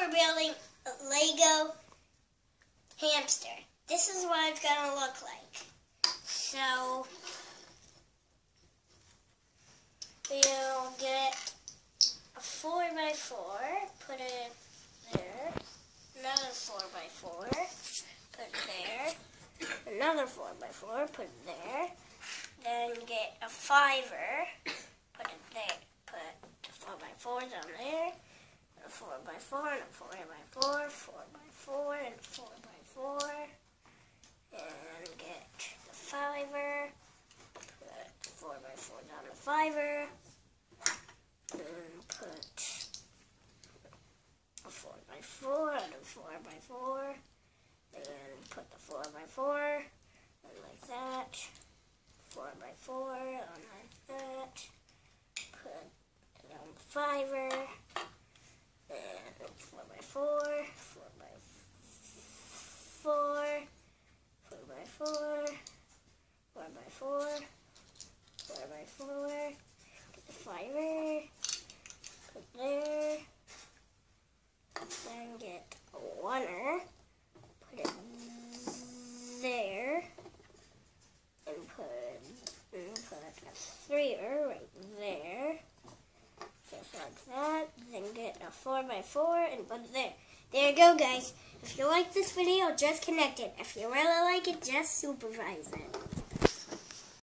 we're building a Lego hamster. This is what it's going to look like. So, we'll get a 4 by 4 put it there, another 4 by 4 put it there, another 4 by 4 put it there, then get a fiver, put it there, put the 4 by 4s on there, 4 by 4 and a 4 by 4, 4 by 4 and 4 by 4, and get the fiver, put the 4 by 4s on the fiver, and put a 4 by 4 and a 4 by 4, and put the 4 by 4 and like that, 4 by 4 on like that, put it on the fiver, 4 get the fiber, put there, then get a oneer, put it there, and put, and put a threeer right there, just like that, then get a 4 by 4 and put it there. There you go, guys. If you like this video, just connect it. If you really like it, just supervise it.